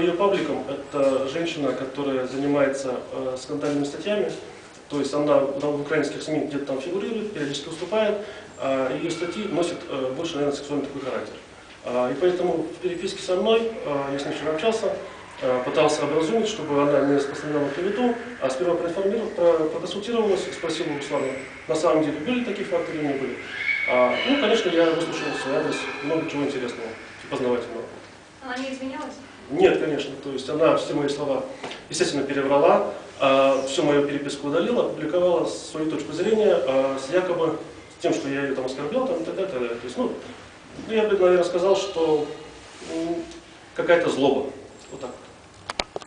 ее пабликам, это женщина, которая занимается э, скандальными статьями. То есть она в украинских СМИ где-то там фигурирует, периодически выступает, а ее статьи носят э, больше, наверное, сексуальный такой характер. А, и поэтому в переписке со мной, э, я с ней вчера общался, э, пытался образумить, чтобы она не распространяла клевету, а сперва проинформировал, про- проконсультировалась, спросил у Руслана, на самом деле были такие факты или не были. А, ну, конечно, я выслушал свой адрес много чего интересного и познавательного. Она не извинялась? Нет, конечно. То есть она все мои слова, естественно, переврала, а, всю мою переписку удалила, опубликовала свою точку зрения а, с якобы с тем, что я ее там оскорблял, там, и так далее, и так далее. То есть, ну, я бы, наверное, сказал, что какая-то злоба. Вот так вот.